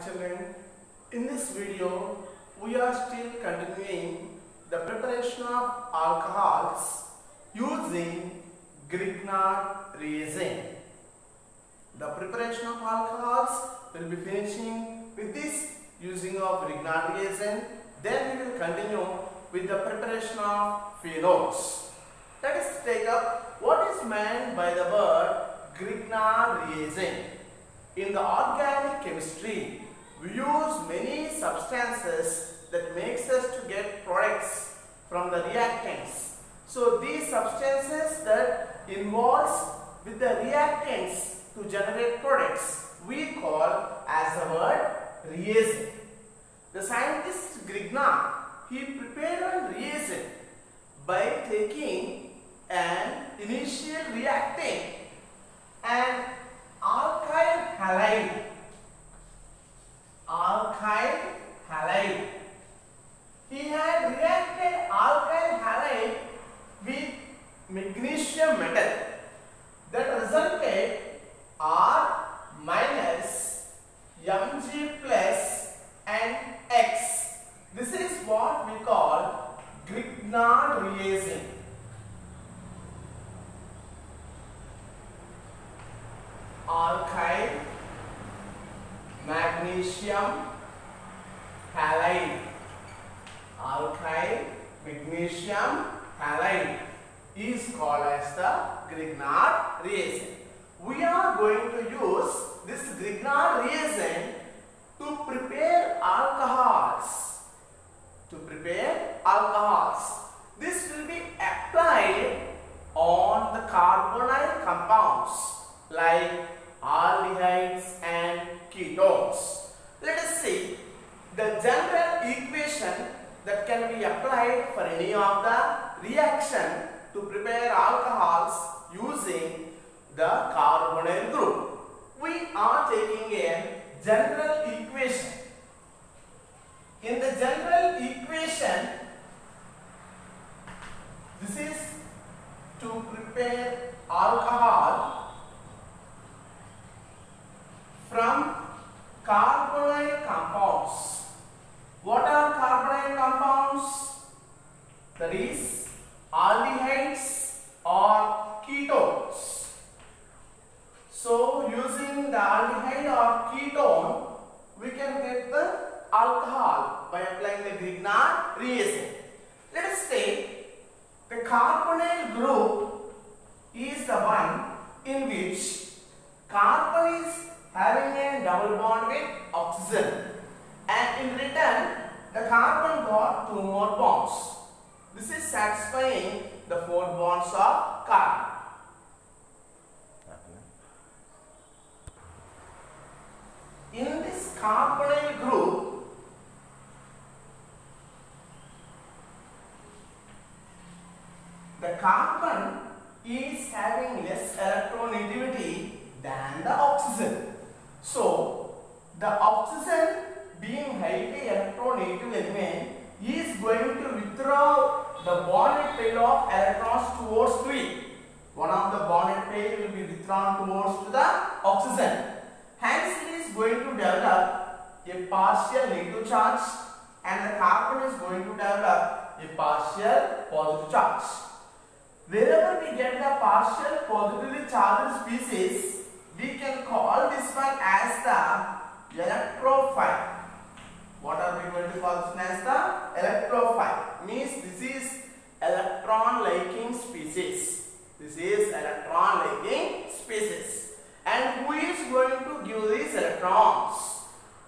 Hi children, in this video we are still continuing the preparation of alcohols using Grignard reagent. The preparation of alcohols will be finishing with this using of Grignard reagent. Then we will continue with the preparation of phenols. Let us take up what is meant by the word Grignard reagent. In the organic chemistry, we use many substances that makes us to get products from the reactants. So these substances that involves with the reactants to generate products, we call as the word reagent. The scientist Grignard, he prepared a reagent by taking using the aldehyde or ketone, we can get the alcohol by applying the Grignard reagent. Let us take the carbonyl group is the one in which carbon is having a double bond with oxygen and in return the carbon got two more bonds. This is satisfying the four bonds of carbon. In this carbonyl group, the carbon is having less electronegativity than the oxygen. So, the oxygen being highly electronegative element is going to withdraw the bonded pair of electrons towards to it. One of the bonded pair will be withdrawn towards to the oxygen. Hence, it is going to develop a partial negative charge and the carbon is going to develop a partial positive charge. Wherever we get the partial positively charged species, we can call this one as the electrophile. What are we going to call this one as the electrophile? Means this is electron liking species. This is electron liking species. And who is going to give these electrons?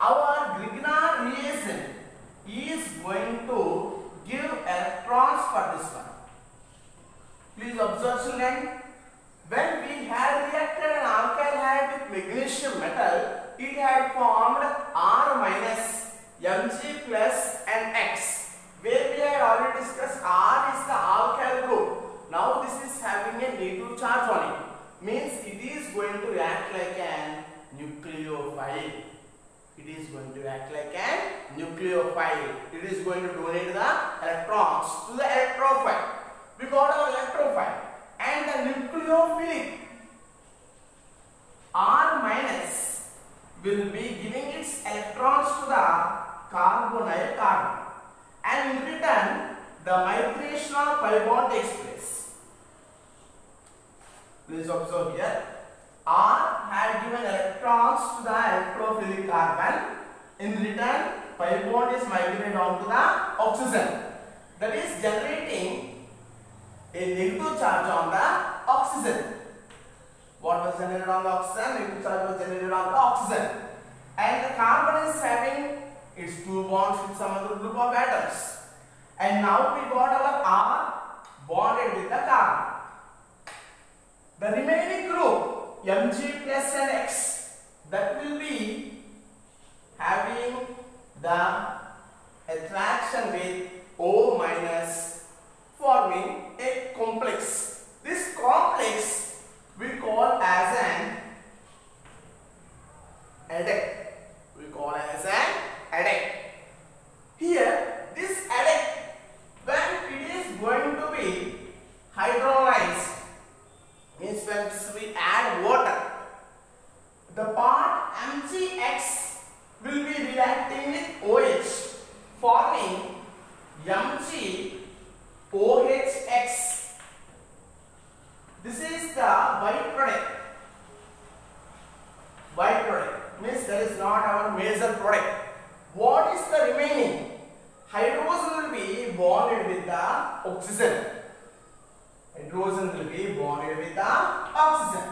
Our Grignard reagent is going to give electrons for this one. Please observe children. When we had reacted an alkyl halide with magnesium metal, it had formed R minus, Mg plus and X. Where we had already discussed R is the alkyl group. Now this is having a negative charge on it. Means it is going to act like an nucleophile. It is going to act like an nucleophile. It is going to donate the electrons to the electrophile. We got our electrophile. And the nucleophilic R minus will be giving its electrons to the carbonyl carbon and in return the migration of pi bond takes place. Please observe here. R had given electrons to the electrophilic carbon. In return, pi bond is migrated on to the oxygen. That is generating a negative charge on the oxygen. What was generated on the oxygen? Negative charge was generated on the oxygen. And the carbon is having its two bonds with some other group of atoms. And now we got our R bonded with the carbon. The remaining group Mg plus and X that will be having the attraction with O minus forming a complex. This complex we call as an adduct. We call as an adduct. Here, this adduct, when it is going to be hydrolyzed, means when we add water, the part MgX will be reacting with OH, forming Mg OHX. This is the byproduct. Byproduct means that is not our major product. What is the remaining? Hydrogen will be bonded with the oxygen. Hydrogen will be bonded with the oxygen.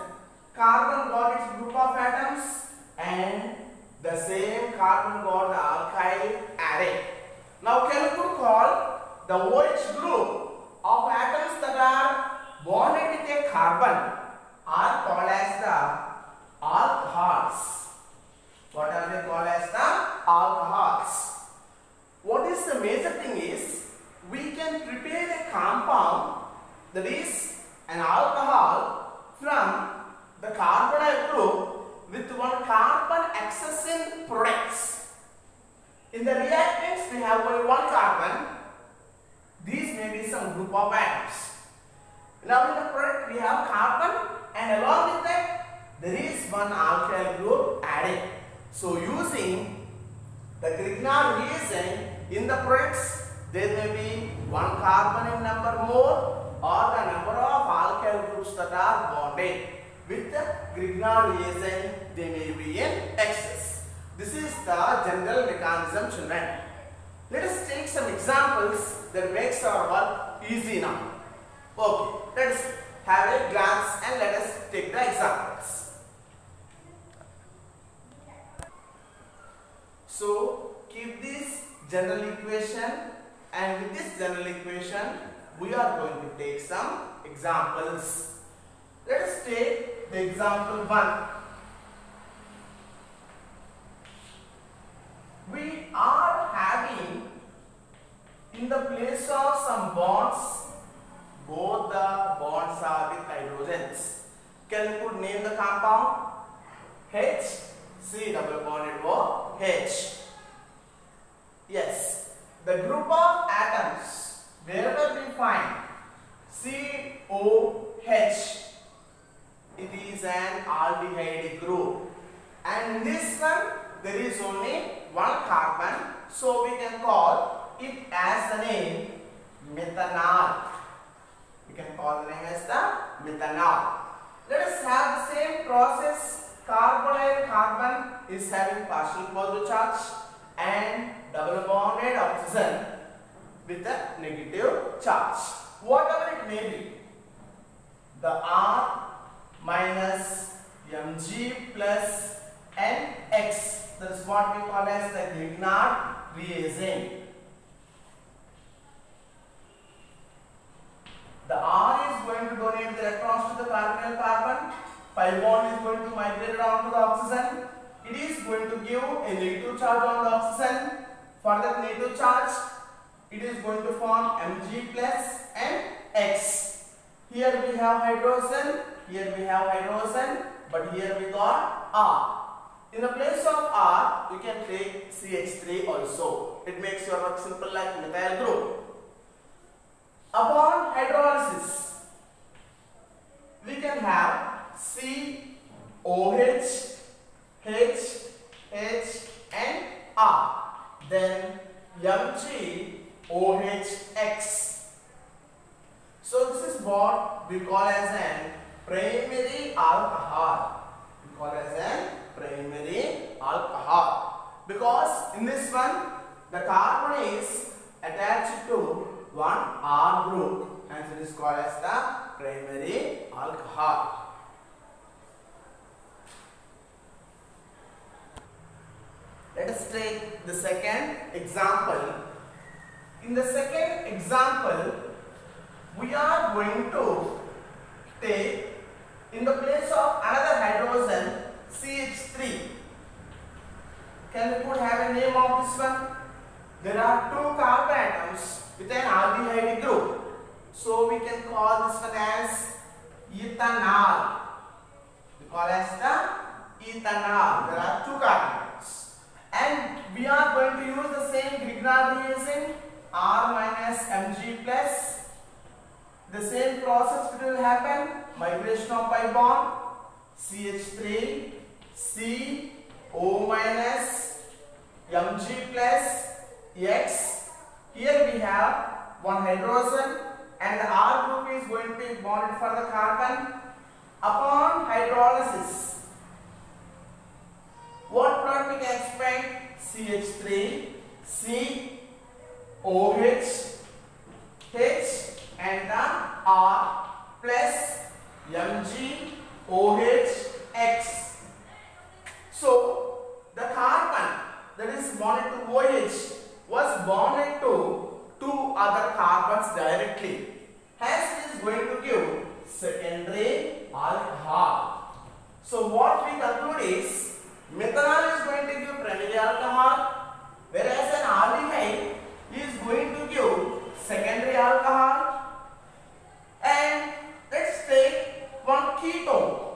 Carbon got its group of atoms and the same carbon got the alkyl array. Now can you call the OH group of atoms that are bonded with a carbon are called as the alcohols. What are they called as the alcohols? What is the major thing is we can prepare a compound that is an alcohol from the carbonyl group with one carbon accessing products. In the reactants we have only one carbon. These may be some group of atoms. Now in the product we have carbon and along with that there is one alkyl group added. So using the Grignard reagent in the products there may be one carbon in number more or the number of alkyl groups that are bonded. With the Grignard reagent they may be in excess. This is the general mechanism children. Let us take some examples that makes our work easy now. Okay, let us have a glance and let us take the examples. So, keep this general equation and with this general equation we are going to take some examples. Let us take the example 1. We are having in the place of some bonds both the bonds are with hydrogens. Can you put name the compound? H C double bonded O H. Yes, the group of atoms wherever we find C O H, it is an aldehyde group, and in this one there is only one carbon, so we can call it as the name methanal. We can call the name as the methanal. Let us have the same process. Carbonyl carbon is having partial positive charge and double bonded oxygen with a negative charge. Whatever it may be, the R minus Mg plus Nx, that is what we call as the Grignard reagent. The R is going to donate the electrons to the carbonyl carbon. Pi bond is going to migrate around to the oxygen. It is going to give a negative charge on the oxygen. For that negative charge, it is going to form Mg plus and X. Here we have hydrogen, here we have hydrogen, but here we got R. In the place of R, you can take CH3 also. It makes your work simple like methyl group. Upon hydrolysis, we can have COH, H, H and R. Then Mg MgOHX. So this is what we call as an primary alcohol. We call as an primary alcohol because in this one the carbon is attached to one R group and it is called as the primary alcohol. Let us take the second example. In the second example, we are going to take in the place of another hydrogen CH3. Can we put have a name of this one? There are two carbon atoms with an aldehyde group. So we can call this one as ethanal. We call as the ethanal. There are two carbon atoms. And we are going to use the same Grignard reagent R minus Mg plus. The same process will happen. Migration of pi bond CH3 C O minus Mg plus X. Here we have one hydrogen and the R group is going to be bonded for the carbon. Upon hydrolysis, what product we can expect? CH3, C, OH, H and the R plus Mg, OH, X. So, the carbon that is bonded to OH was bonded to two other carbons directly. Hence, it is going to give secondary alcohol. So, what we conclude is methanal is going to give primary alcohol, whereas an aldehyde is going to give secondary alcohol. And let's take one ketone.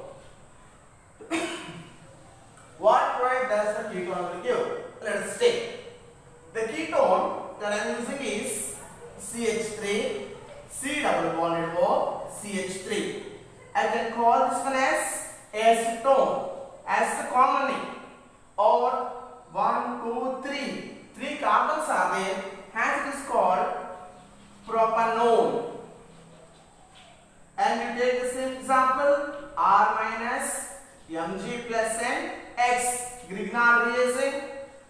Does the ketone will give? Let us take. The ketone that I am using is CH3, C double bonded O, CH3. I can call this one as acetone as the common name or 1, 2, 3. 3 carbons are there hence it is called propanone. And you take the same example R minus Mg plus N X Grignard reagent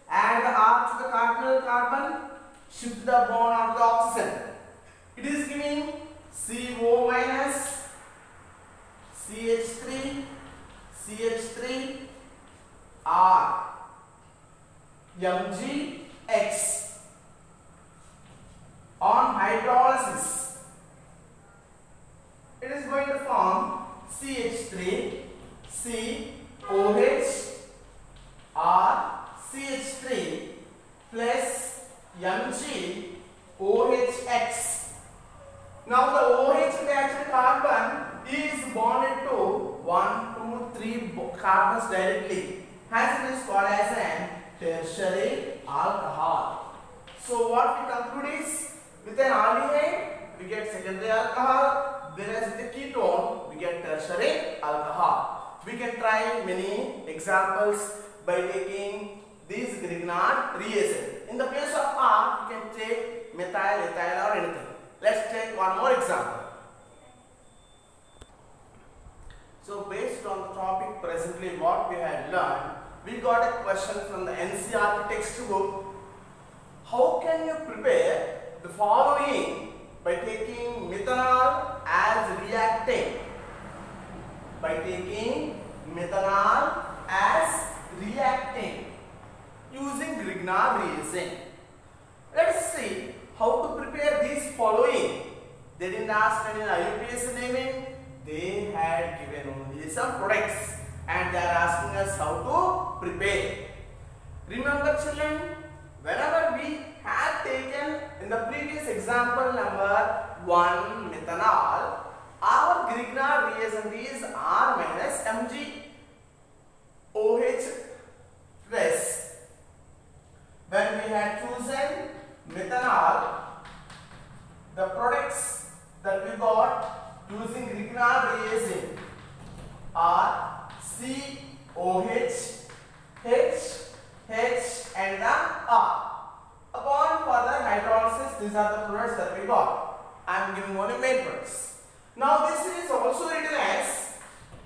add R to the cardinal carbon shift the bond of the oxygen. It is giving CO minus CH3 CH3 R Mg X on hydrolysis it is going to form CH3 C OH R CH3 plus Mg OHX now the OH attached carbon is bonded to 1, 2, 3 carbons directly. Hence it is called as an tertiary alcohol. So what we conclude is with an aldehyde we get secondary alcohol whereas with the ketone we get tertiary alcohol. We can try many examples by taking these Grignard reagent. In the place of R you can take methyl, ethyl or anything. Let's take one more example. So based on the topic presently what we had learned, we got a question from the NCERT textbook. How can you prepare the following by taking methanal as reactant? By taking methanal as reactant using Grignard reagent. Let us see how to prepare these following. They didn't ask any IUPAC naming they had given only some products and they are asking us how to prepare. Remember children, whenever we had taken in the previous example number 1 methanal, Grignard reagent is R minus Mg OH plus. When we had chosen methanal, the products that we got using Grignard reagent are C, OH, H, H and the R. Upon further hydrolysis, These are the products that we got. I am giving only main products. Now this is also written as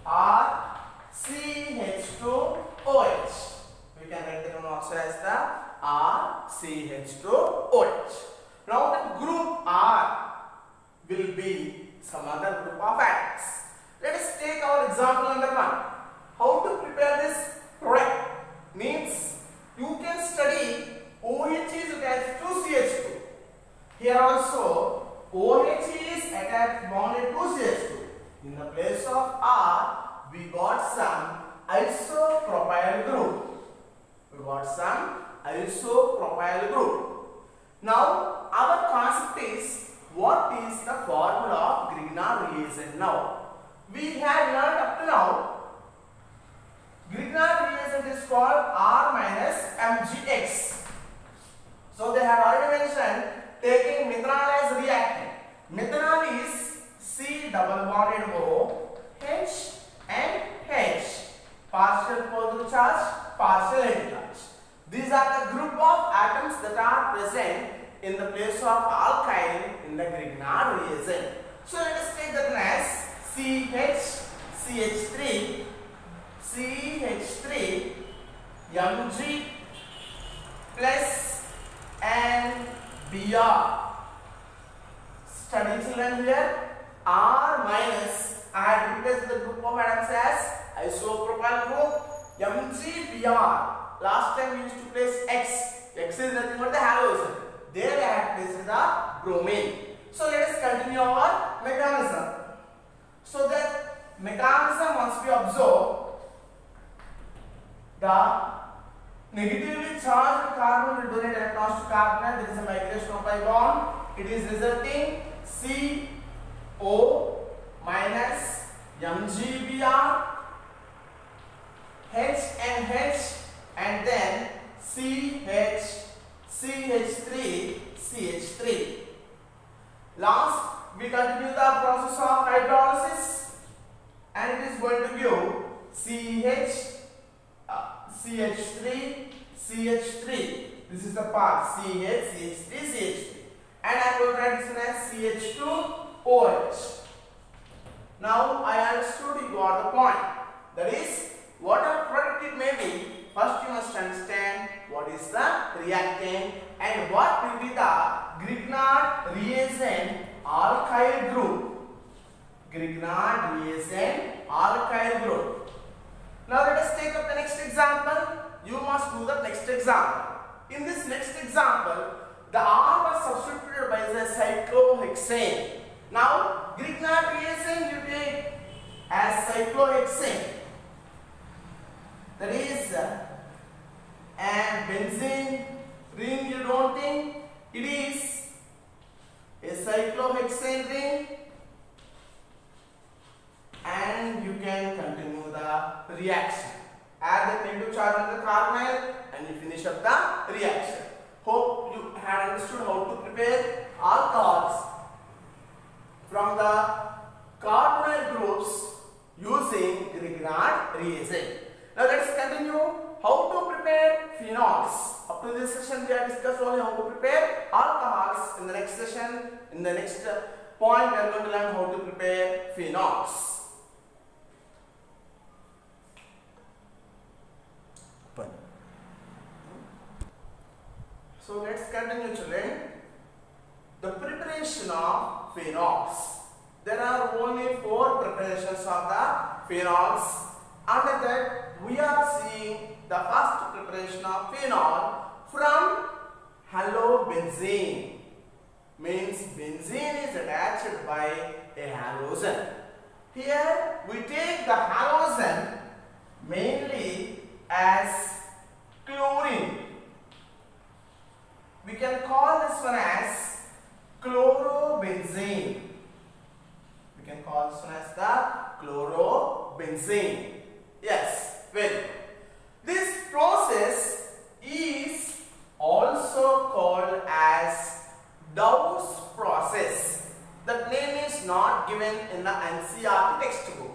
RCH2OH. We can write it also as the RCH2OH. Now that group R will be some other group of atoms. Let us take our example number 1. Reagent. So let us take that as CH, CH3, CH3, Mg plus and Br. Study children here R minus I had replaced the group of atoms as isopropyl group MgBr. Last time we used to place X. X is nothing but the halogen. There I had placed the bromine. So let us continue our mechanism. So that mechanism once we observe the negatively charged carbon will donate electrons to carbon. and There is a migration of pi bond. It is resulting CO minus MgBr H and H and then CH CH3 CH3 we continue the process of hydrolysis. And it is going to give CH uh, CH3 CH3 this is the part CH CH3 CH3 and I will write this as CH2 OH now I understood you got the point. That is whatever product it may be first you must understand what is the reactant and what will be the Grignard reagent alkyl group. Grignard reagent alkyl group. Now let us take up the next example. You must do the next example. In this next example the R was substituted by the cyclohexane. Now Grignard reagent you take as cyclohexane. That is and benzene ring you don't think? It is cyclohexane ring. And you can continue the reaction. Add the negative charge on the carbonyl and you finish up the reaction. Hope you had understood how to prepare alcohols from the carbonyl groups using Grignard reagent now let's continue how to prepare phenols. Up to this session we have discussed only how to prepare alcohols. In the next session, in the next uh, point we are going to learn how to prepare phenols. So let's continue children. The preparation of phenols. There are only four preparations of the phenols. Under that we are seeing the first preparation of phenol from halobenzene means benzene is attached by a halogen. Here we take the halogen mainly as chlorine. We can call this one as chlorobenzene. We can call this one as the chlorobenzene. Yes, very good. This process is also called as Dow's process. That name is not given in the NCERT textbook,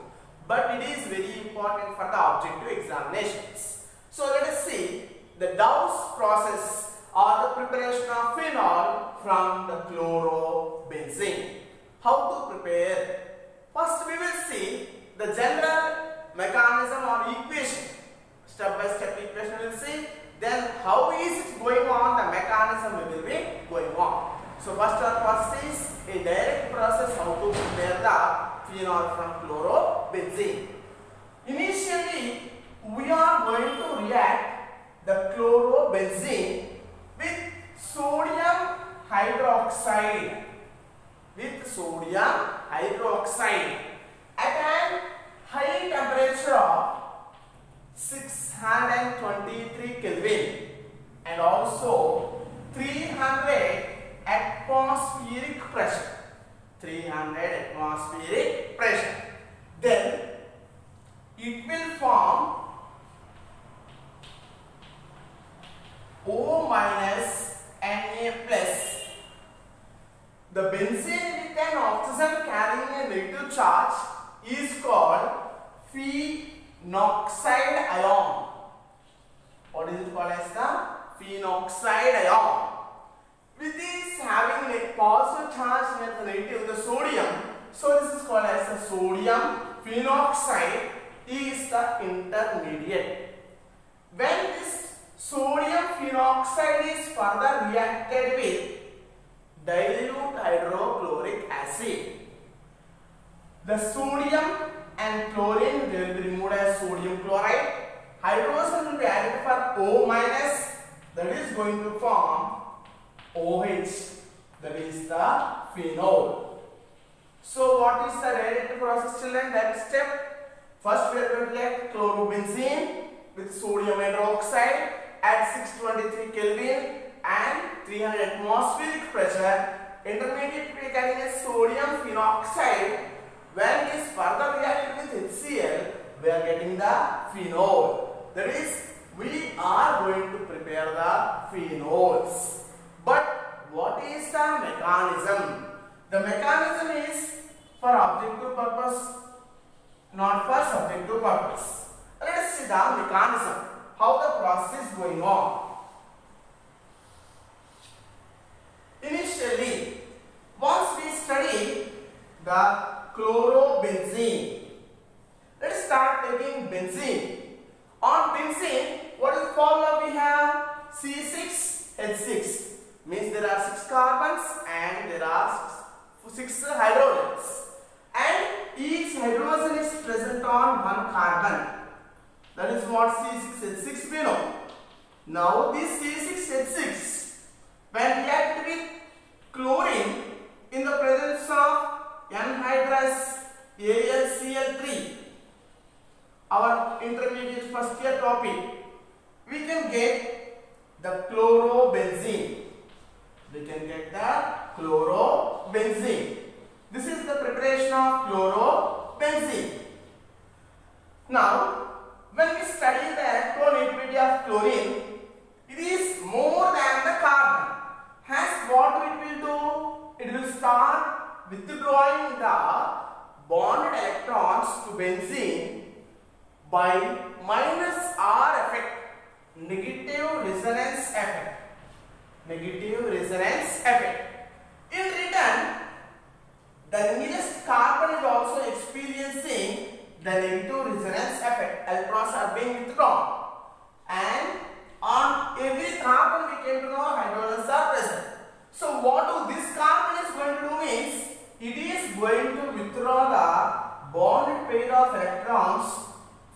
but it is very important for the objective examinations. So let us see the Dow's process or the preparation of phenol from the chlorobenzene. How to prepare? First we will see the general mechanism or equation. Step by step equation will see. Then how is it going on? The mechanism will be going on. So first our process is a direct process how to prepare the phenol from chlorobenzene. Initially we are going to react the chlorobenzene with sodium hydroxide with sodium hydroxide at an high temperature of 623 Kelvin and also 300 atmospheric pressure. 300 atmospheric pressure then it will form O minus Na plus. The benzene with an oxygen carrying a negative charge is called phenoxide ion. What is it called as the phenoxide ion? With this having a positive charge and the negative the sodium, so this is called as the sodium phenoxide is the intermediate. When this sodium phenoxide is further reacted with dilute hydrochloric acid, the sodium and chlorine will be removed as sodium chloride. Hydrogen will be added for O minus that is going to form OH that is the phenol. So what is the reactive process children? That step first we are going to get chlorobenzene with sodium hydroxide at 623 Kelvin and 300 atmospheric pressure. Intermediate we are getting a sodium phenoxide. When it is further reacted with HCl, we are getting the phenol. That is, we are going to prepare the phenols. But what is the mechanism? The mechanism is for objective purpose, not for subjective purpose. Let us see the mechanism, how the process is going on. Initially, once we study the chlorobenzene, let's start taking benzene. On benzene, what is the formula we have? C6H6 means there are six carbons and there are six, six hydrogens and each hydrogen is present on one carbon. That is what C6H6 we know. Now this C6H6 when reacted with chlorine in the presence of anhydrous AlCl3 our intermediate first year topic we can get the chlorobenzene we can get the chlorobenzene. This is the preparation of chlorobenzene. Now, when we study the electronegativity of chlorine, it is more than the carbon. Hence, what it will do? It will start withdrawing the bonded electrons to benzene by minus R effect, negative resonance effect negative resonance effect. In return, the nearest carbon is also experiencing the negative resonance effect. Electrons are being withdrawn. And on every carbon we came to know hydrogens are present. So what do this carbon is going to do means, it is going to withdraw the bonded pair of electrons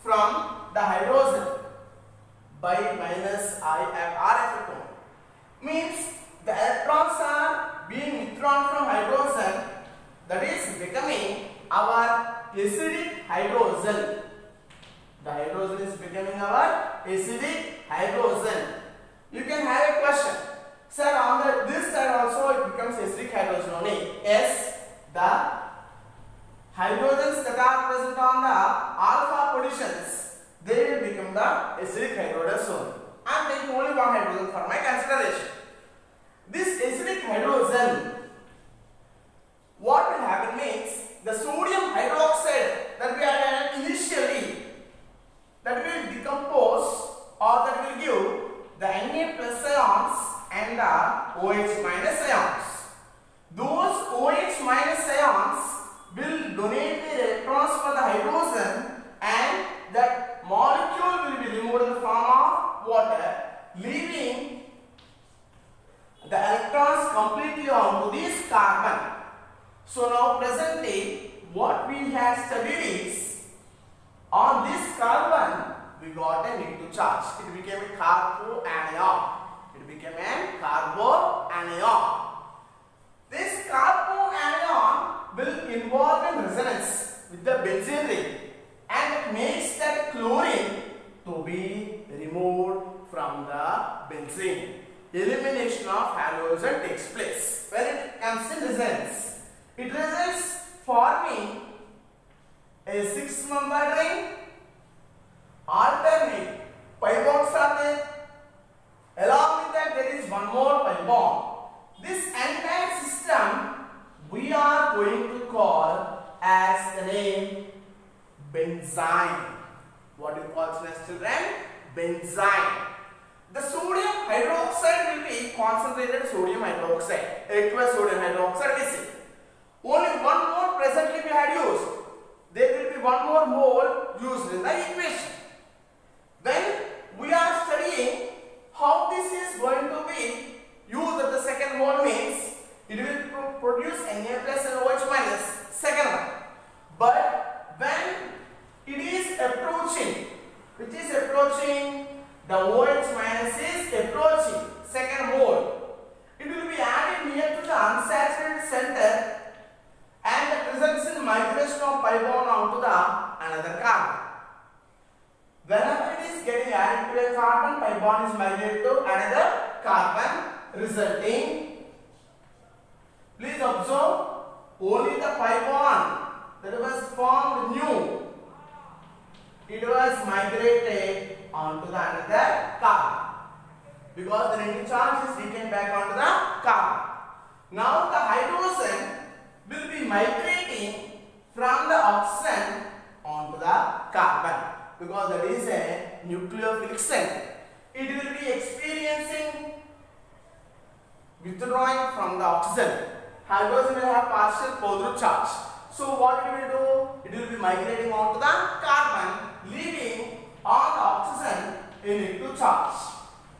from the hydrogen by minus I R effect only means the electrons are being withdrawn from hydrogen that is becoming our acidic hydrogen. The hydrogen is becoming our acidic hydrogen. You can have a question. Sir, on the this side also it becomes acidic hydrogen only. Yes, the hydrogens that are present on the alpha positions, they will become the acidic hydrogens only. I am taking only one hydrogen for my consideration. This acidic hydrogen, what will happen means the sodium hydroxide that we had initially that will decompose or that will give the Na plus ions contain the OH minus ions. Those OH minus ions will donate the electrons for the hydrogen and that molecule will be removed in the form of water leaving the electrons completely onto this carbon. So now presently what we have studied is on this carbon we got a negative charge. It became a carboanion. It became a carboanion. This carboanion will involve in resonance with the benzene ring and it makes that chlorine to be removed from the benzene. Elimination of halogen takes place when it comes in resonance. It results forming a six member ring alternate pi bonds are there. Along with that there is one more pi bond. This entire system we are going to call as the name benzyne. What do you call this children? Benzyne. The sodium hydroxide will be concentrated sodium hydroxide, aqueous sodium hydroxide is it. Only one mole presently we had used. There will be one more mole used in the equation. When we are studying how this is going to be used at the second mole means it will produce Na plus and OH minus, second one. But when it is approaching, which is approaching, the OH minus is approaching, second mole. It will be added near to the unsaturated center and that results in migration of pi bond onto the another carbon. Whenever it is getting added to a carbon, pi bond is migrated to another carbon resulting. Please observe only the pi bond that was formed new. It was migrated onto the another carbon because the negative charge is retained back onto the carbon. Now the hydrogen will be migrating from the oxygen onto the carbon because that is a nucleophilic cell. It will be experiencing withdrawing from the oxygen. Hydrogen will have partial positive charge. So what it will do? It will be migrating onto the carbon, leaving on the oxygen a negative charge.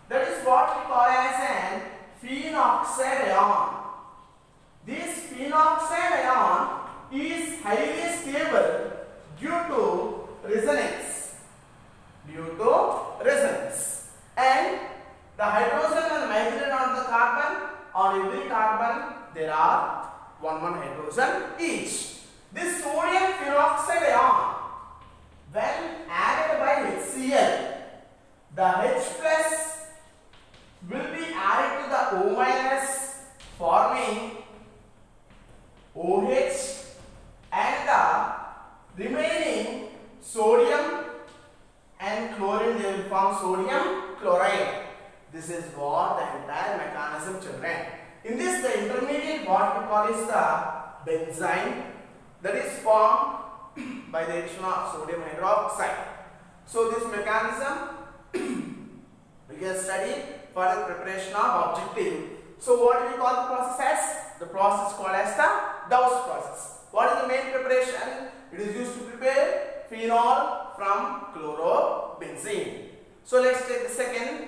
That is what we call as an phenoxide ion. This phenoxide ion is highly stable due to resonance. Due to resonance. And the hydrogen will migrate onto the carbon. On every carbon there are one one hydrogen each. This sodium phenoxide ion when added by HCl the H plus will be added to the O minus forming OH and the remaining sodium and chlorine they will form sodium chloride. This is what the entire mechanism children. In this the intermediate what we call is the benzyne that is formed by the addition of sodium hydroxide. So this mechanism we can study for the preparation of objective. So what do we call the process as? The process called as the Dow's process. What is the main preparation? It is used to prepare phenol from chlorobenzene. So let's take the second.